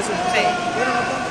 This is fake.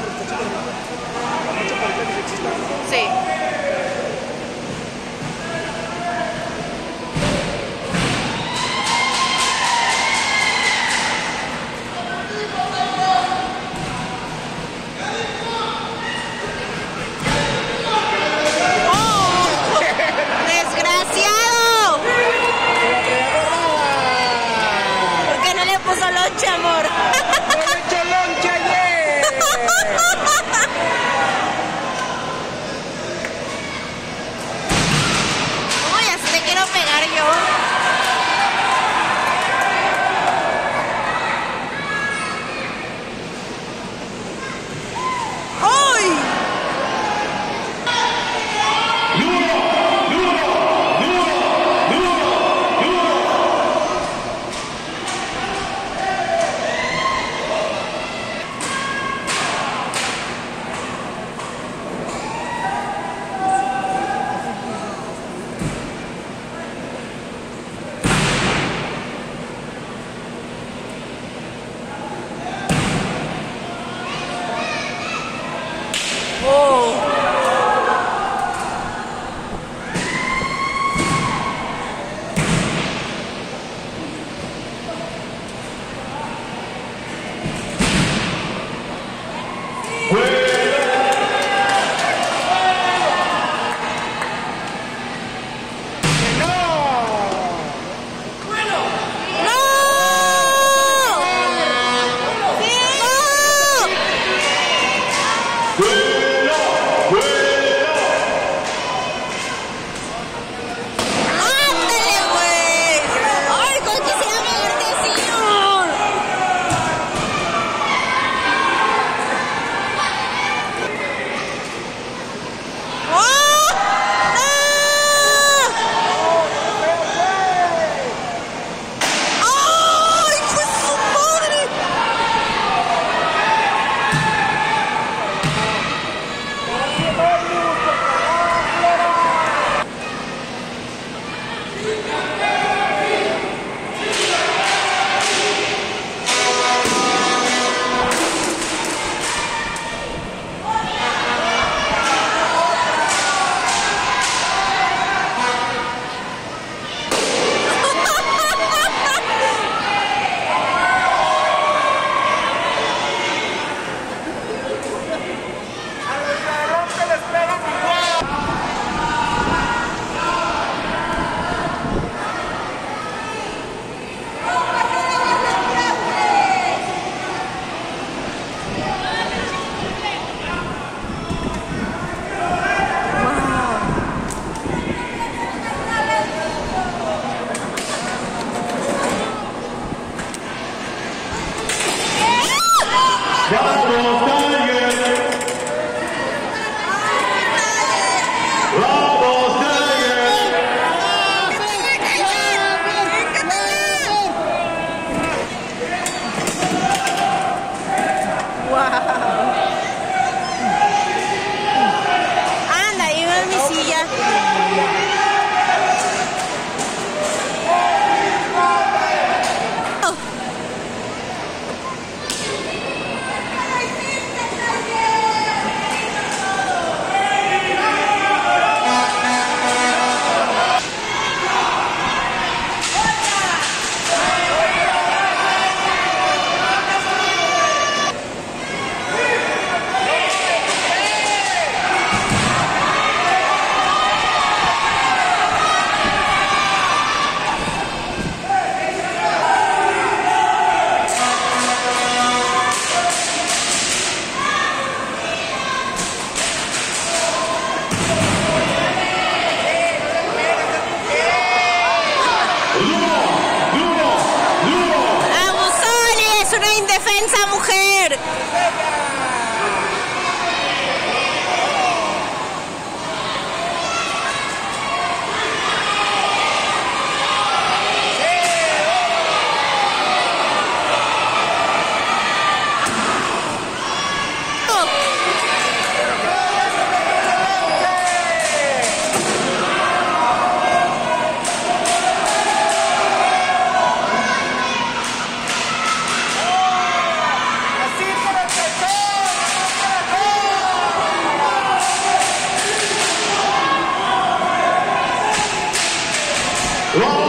Una indefensa mujer! Long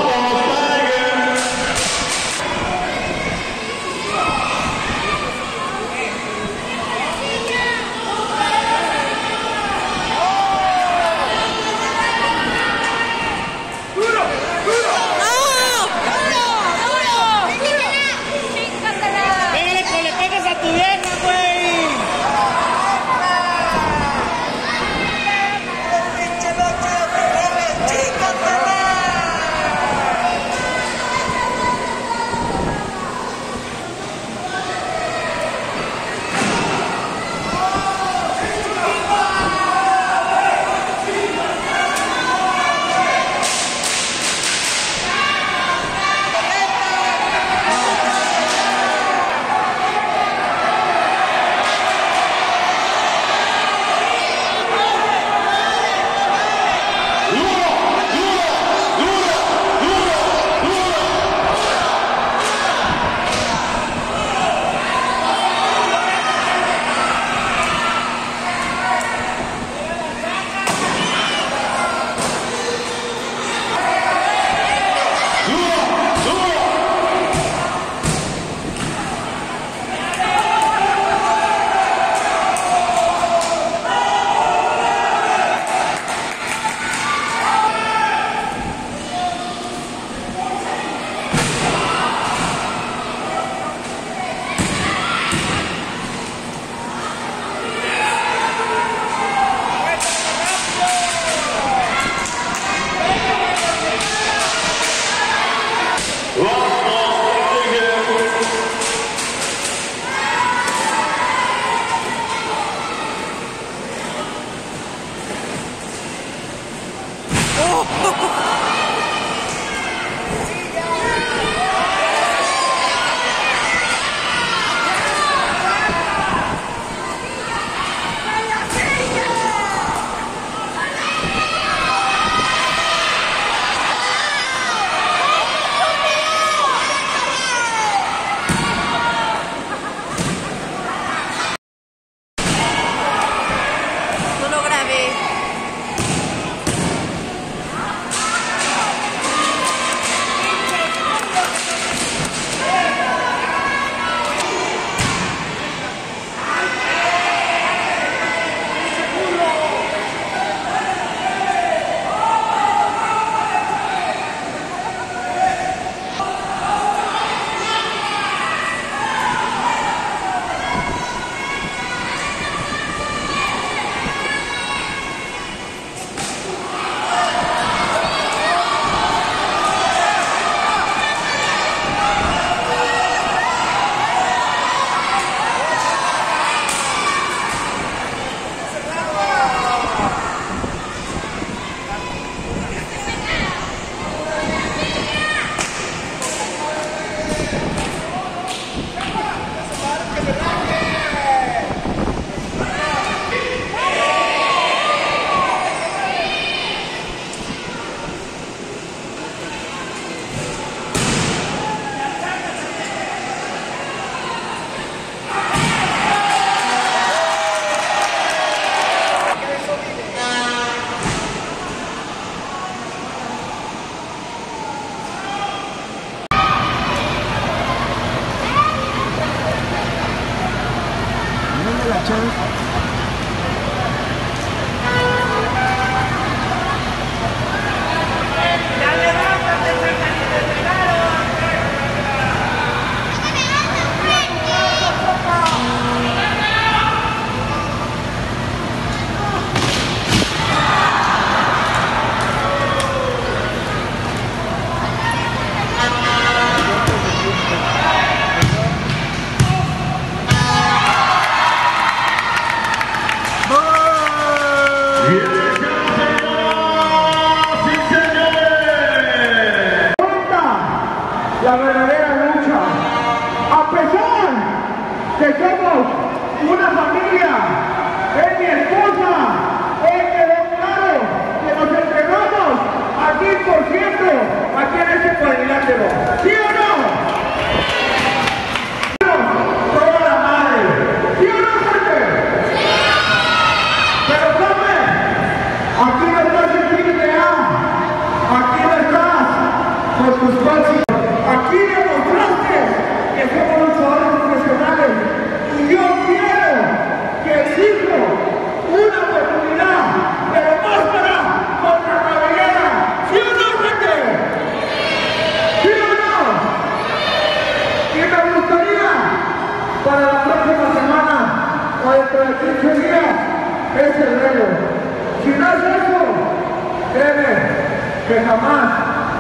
jamás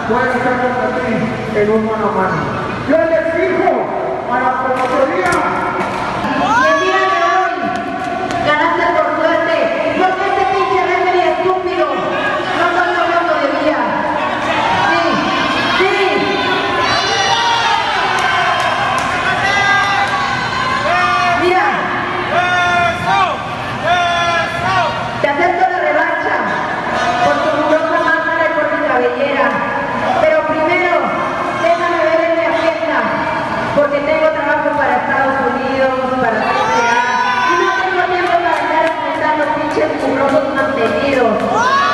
puede ser competir en un mano a mano. Yo les digo a la promotoría. Y el día de hoy ganaste por suerte, porque este pinche referee estúpido no está hablando de día. Sí, sí. Mira. entendido.